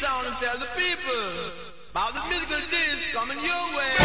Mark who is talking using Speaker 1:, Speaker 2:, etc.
Speaker 1: town and tell the people about the musical days coming your way.